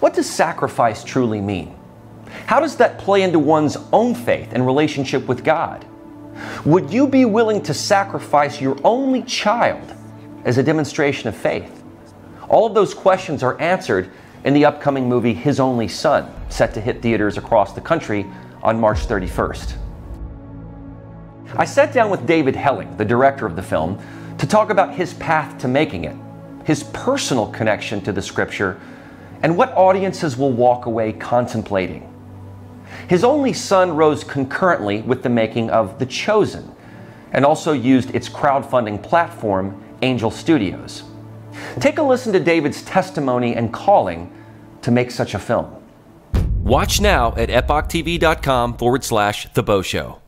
What does sacrifice truly mean? How does that play into one's own faith and relationship with God? Would you be willing to sacrifice your only child as a demonstration of faith? All of those questions are answered in the upcoming movie His Only Son, set to hit theaters across the country on March 31st. I sat down with David Helling, the director of the film, to talk about his path to making it, his personal connection to the scripture, and what audiences will walk away contemplating. His only son rose concurrently with the making of The Chosen and also used its crowdfunding platform, Angel Studios. Take a listen to David's testimony and calling to make such a film. Watch now at epochtv.com forward slash The Bo Show.